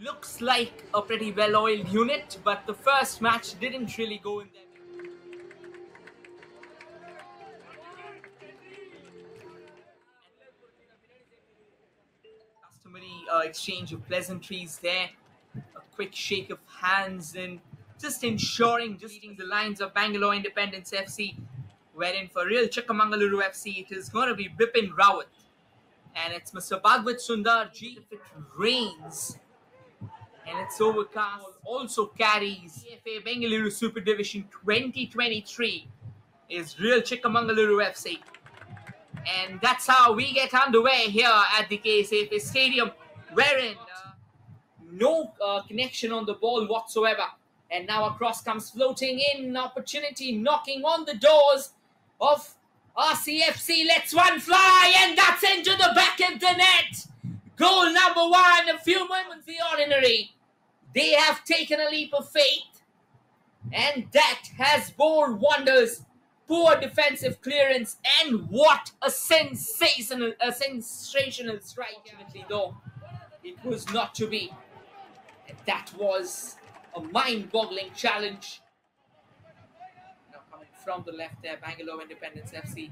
looks like a pretty well-oiled unit, but the first match didn't really go in there. Customary uh, exchange of pleasantries there, a quick shake of hands, and just ensuring, just the lines of Bangalore Independents FC, wherein for real Chikkamagaluru FC, it is going to be Bipin Rawat. And it's Mr. Bhagwat Sundar G. If it rains, and it's overcast also carries CFA Bengaluru Super Division 2023 is real Chikkamagaluru FC. And that's how we get underway here at the KSFA Stadium, wherein uh, no uh, connection on the ball whatsoever. And now a cross comes floating in, opportunity knocking on the doors of RCFC. Let's one fly, and that's into the back of the net. Goal number one, a few moments the ordinary. They have taken a leap of faith, and that has borne wonders. Poor defensive clearance, and what a sensational, a sensational strike! Ultimately, though, it was not to be. And that was a mind-boggling challenge. Now coming from the left there, Bangalore Independents FC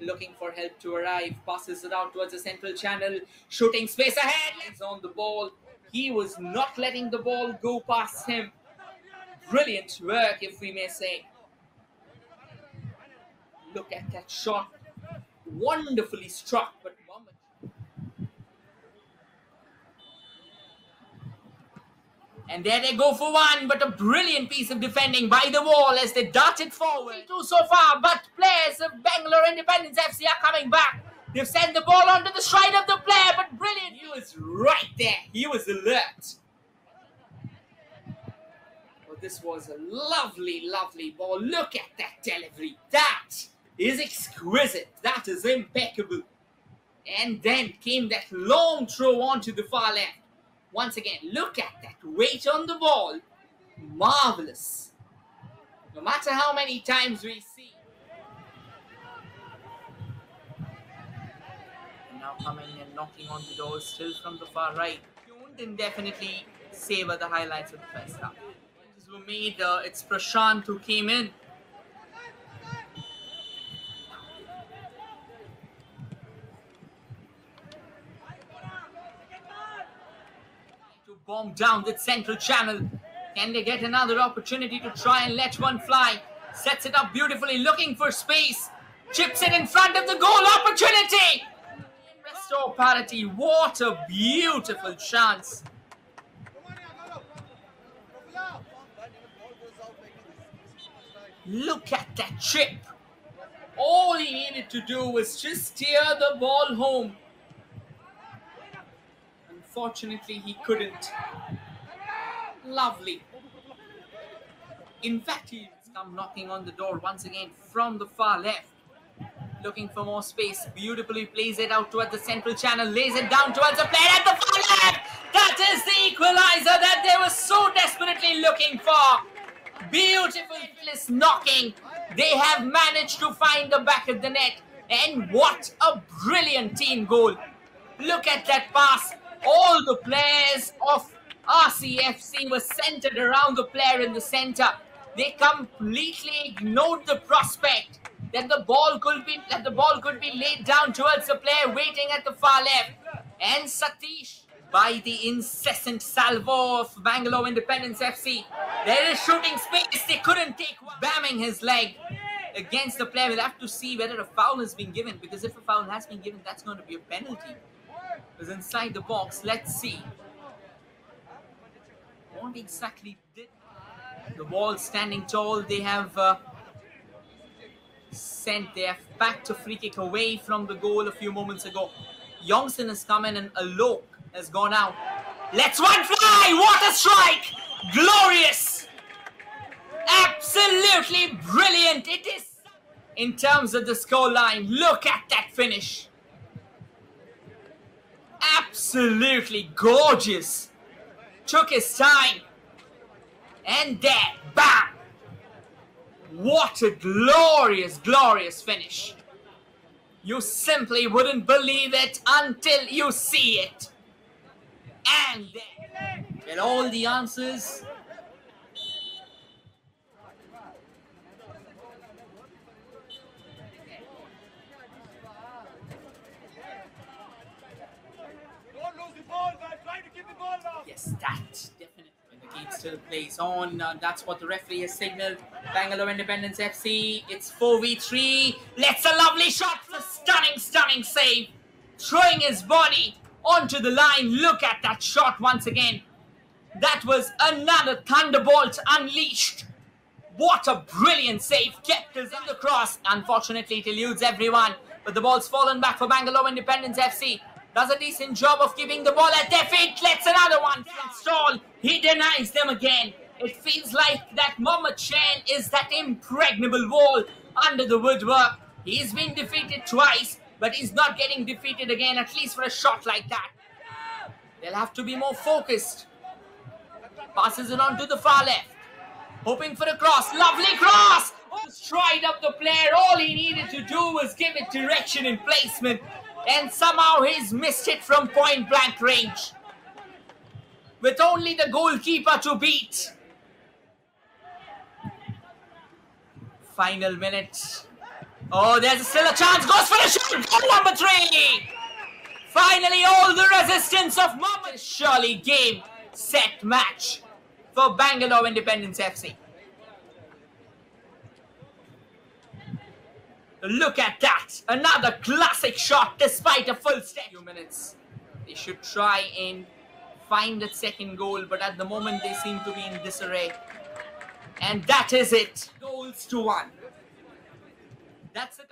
looking for help to arrive, passes it out towards the central channel, shooting space ahead, He's on the ball. He was not letting the ball go past him. Brilliant work, if we may say. Look at that shot. Wonderfully struck, but. And there they go for one, but a brilliant piece of defending by the wall as they darted forward. Two so far, but players of Bangalore Independents FC are coming back. They've sent the ball onto the stride of the player, but brilliant. He was right there. He was alert. Well, this was a lovely, lovely ball. Look at that delivery. That is exquisite. That is impeccable. And then came that long throw onto the far left. Once again, look at that weight on the ball. Marvelous. No matter how many times we see. And now coming and knocking on the door still from the far right. Tuned and definitely savor the highlights of the first half. Changes were made. Uh, it's Prashant who came in. to bomb down the central channel. Can they get another opportunity to try and let one fly? Sets it up beautifully, looking for space. Chips it in front of the goal opportunity. Restore parity. What a beautiful chance. Look at that chip. All he needed to do was just steer the ball home. Unfortunately, he couldn't. Lovely. In fact, he's come knocking on the door once again from the far left. Looking for more space. Beautifully plays it out towards the central channel. Lays it down towards the player at the far left. That is the equalizer that they were so desperately looking for. Beautiful knocking. They have managed to find the back of the net. And what a brilliant team goal. Look at that pass all the players of RCFC were centered around the player in the center. They completely ignored the prospect that the ball could be that the ball could be laid down towards the player waiting at the far left. And Satish, by the incessant salvo of Bangalore Independents FC, there is shooting space. They couldn't take. Bamming his leg against the player. We'll have to see whether a foul has been given because if a foul has been given, that's going to be a penalty is inside the box. Let's see. What exactly did the ball standing tall? They have uh, sent their back to free kick away from the goal a few moments ago. Youngson has come in and Alok has gone out. Let's one fly! What a strike! Glorious! Absolutely brilliant! It is in terms of the scoreline. Look at that finish absolutely gorgeous. Took his time. And there, bam! What a glorious, glorious finish. You simply wouldn't believe it until you see it. And there. get all the answers. Yes, that definitely. When the game still plays on, uh, that's what the referee has signaled. Bangalore Independents FC, it's 4v3. Let's a lovely shot. A stunning, stunning save. Throwing his body onto the line. Look at that shot once again. That was another thunderbolt unleashed. What a brilliant save. Kept us in the cross. Unfortunately, it eludes everyone. But the ball's fallen back for Bangalore Independents FC. Does a decent job of keeping the ball at their feet. Let's another one Stall. He denies them again. It feels like that Mohammad Chen is that impregnable wall under the woodwork. He's been defeated twice, but he's not getting defeated again, at least for a shot like that. They'll have to be more focused. Passes it on to the far left. Hoping for a cross. Lovely cross! Stride up the player. All he needed to do was give it direction and placement. And somehow he's missed it from point blank range. With only the goalkeeper to beat. Final minutes. Oh, there's still a chance. Goes for the shot. Goal number three. Finally, all the resistance of Mohammed. Surely game, set, match for Bangalore Independents FC. Look at that! Another classic shot despite a full step. Few minutes. They should try and find that second goal, but at the moment they seem to be in disarray. And that is it. Goals to one. That's the.